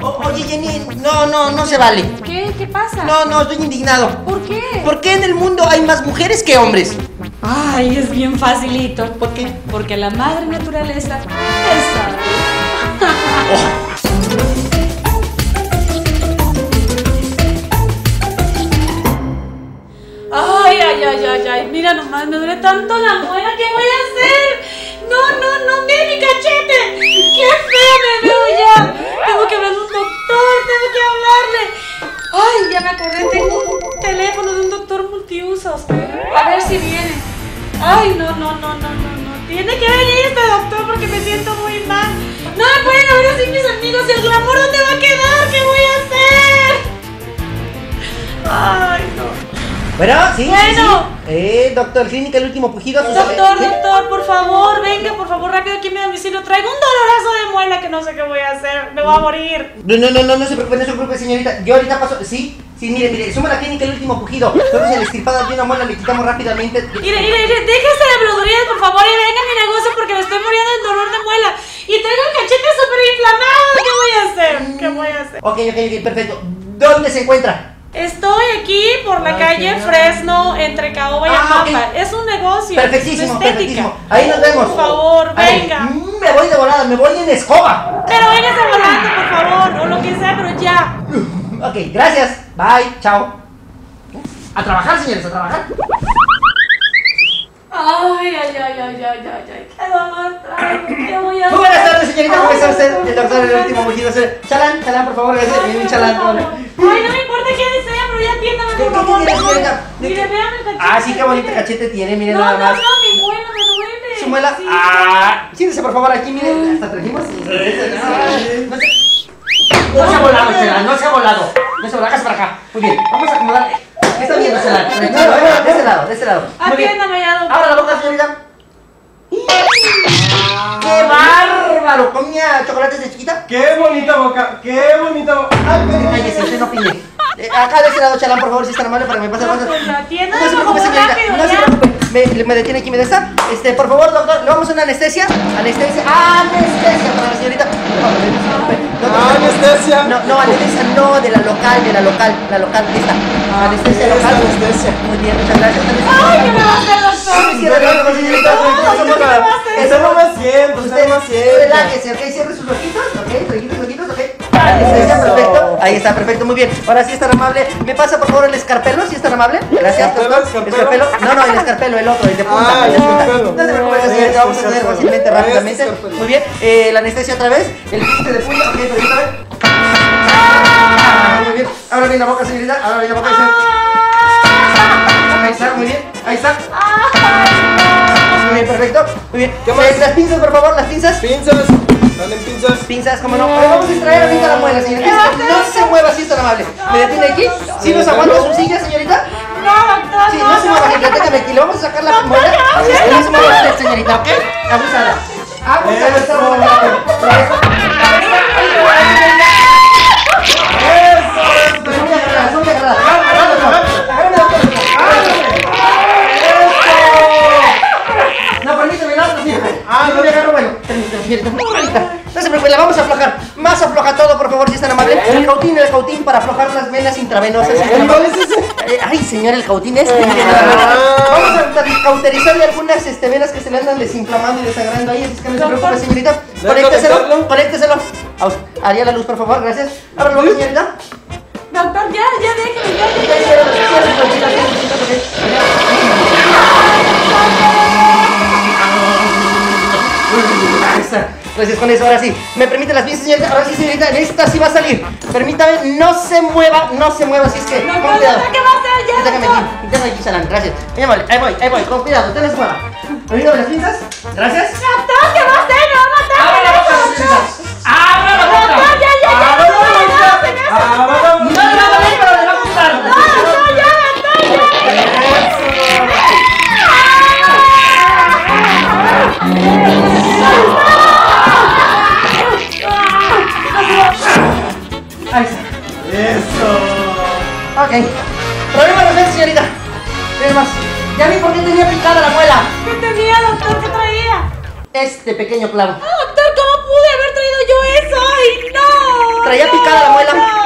O- oye, Jenny, no, no, no se vale. ¿Qué? ¿Qué pasa? No, no, estoy indignado. ¿Por qué? ¿Por qué en el mundo hay más mujeres que hombres? Ay, es bien facilito. ¿Por qué? Porque la madre naturaleza es. Ay, ay, ay, ay, ay. Mira nomás, me duele tanto la muela. ¿Qué voy a hacer? No, no, no, mira mi cachete. Qué feo me veo ya. Ay, no, no, no, no, no, no. Tiene que venir este doctor porque me siento muy mal. No me pueden ver así mis amigos. ¿Y el glamour dónde va a quedar? ¿Qué voy a hacer? Ay, no. Bueno, sí. sí, Bueno. sí. Eh, doctor Clínica, el último pujido. Doctor, ¿Sí? doctor, por favor, venga, por favor, rápido aquí a mi domicilio. Traigo un dolorazo de muela que no sé qué voy a hacer. Me voy a morir. No, no, no, no, no se preocupe, no se preocupe, señorita. Yo ahorita paso. Sí, sí, mire, mire, somos la clínica, el último pujido. Nosotros en la estirpada de una muela le quitamos rápidamente. Mire, mire, mire, déjese de por favor, y venga a mi negocio porque me estoy muriendo del dolor de muela. Y traigo el cachete súper inflamado. ¿Qué voy a hacer? ¿Qué voy a hacer? Ok, ok, ok, perfecto. ¿Dónde se encuentra? Estoy aquí por la Ay, calle. Fresno, entre Caoba y Ah, Amapa. Es un negocio. Perfectísimo, perfectísimo. Ahí nos vemos. Por favor, Ay, venga. mm, me voy de volada, me voy en escoba. Pero véngase volando, por favor, o lo que sea, pero ya. Ok, gracias. Bye, chao. A trabajar, señores, a trabajar. Ay, ay, ay, ay, ay, ay, ay. ¿Qué dolor traigo? ¿Qué voy a hacer? Muy buenas tardes, señorita. ¿Cómo está usted? El doctor, el último no. pujido. Chalán, chalán, por favor, gracias. Chalán. Ay, no ¿Qué- por qué favor. tiene, por favor. señorita? ¿De Mire, vean el cachete. Ah, sí, qué bonito cachete tiene, miren No, nada no, más. no, mi muela me duele. Su muela. Sí. Ah, siéntese por favor aquí, miren. Hasta trajimos. No se, no se ha volado, Chalán, no se ha volado. No se ha volado, para acá. Muy bien, vamos a acomodar. ¿Qué está viendo, Chalán? Tranquilo, eh, De ese lado, de ese lado. Muy bien. Atiéndame ya, doctor. Abra la boca, señorita. ¡Qué bárbaro! ¿Comía chocolates de chiquita? ¡Qué bonita boca! ¡Qué bonita boca! ¡Ay, ay! Cállese, usted no pide. Eh, acá de ese lado, Chalán, por favor, si es tan amable para que me pase el No, pues, No se preocupe, señorita. rápido, No se preocupe. Me, me detiene aquí, me está. Este, por favor, doctor, le vamos a una anestesia. Anestesia. Anestesia para la señorita. No, no, no, no, no, Ah, anestesia. No, no, anestesia no, de la local, de la local, la local, esta. Anestesia local. anestesia. Muy bien, muchas gracias. Ay, ¿qué me va a hacer, doctor? No, Tranquila, doctor, ¿qué me va a hacer? Usted no no cierre sus ojitos, está, perfecto, muy bien. Ahora sí es tan amable. ¿Me pasa por favor el escarpelo? ¿Sí es tan amable? Gracias, ¿Escarpelo, doctor. escarpelo? No, no, el escarpelo, el otro, el de punta. Ah, el de el punta. No se preocupe, señorita, Este vamos a escarpelo. fácilmente, rápidamente. Muy bien, eh, la anestesia otra vez. El piste de punta, ok, permítame. Ah, Muy bien. Ahora bien la boca, señorita. Ahora bien la boca, señorita. Ahí está, muy bien. Ahí está. Muy bien, perfecto. Muy bien. ¿Qué más? Eh, las pinzas, por favor, las pinzas. Pinzas. Pinzas. Pinzas, como no. Pero vamos a extraer ahorita la muela, señorita. No se mueva, si es tan amable. ¿Me detiene aquí? ¿Sí nos aguanta su silla, señorita? No, doctor, Sí, no, no se mueva, gente, téngame aquí. Le vamos a sacar la muela. No se mueva usted, señorita, ¿ok? Abusada. Abusada. No, permíteme, no, no, señorita. Ah, no me agarro, bueno. Permíteme, señorita. Ahorita. No se preocupe, la vamos a aflojar. Más afloja todo, por favor, si es tan amable. El cautín, el cautín para aflojar las venas intravenosas. es tan ¿Cuál amable. es? Eh, Ay, señor, el cautín este. Vamos a cauterizarle algunas este, venas que se le andan desinflamando y desangrando ahí. Así que no se preocupe, señorita. ¿Debe Conécteselo, conécteselo. Haría la luz, por favor, gracias. Boca, señorita. Doctor, ya, ya déjeme, ya, ya, Ya, está. Gracias con eso, ahora sí. ¿Me permite las piezas, señorita? Ahora sí, señorita, en esta sí va a salir. Permítame, no se mueva, no se mueva, si es que. Con cuidado. doctor, ¿qué va a hacer ya, Déjame aquí, déjame aquí, Salán, gracias. Ahí voy, ahí voy, con cuidado, usted no se mueva. ¿Permítame las pinzas? Gracias. Problema de usted, señorita. Más. Ya vi por qué tenía picada la muela. ¿Qué tenía, doctor? ¿Qué traía? Este pequeño clavo. Ah, doctor, ¿cómo pude haber traído yo eso? ¡Ay, no! Traía picada la muela. No.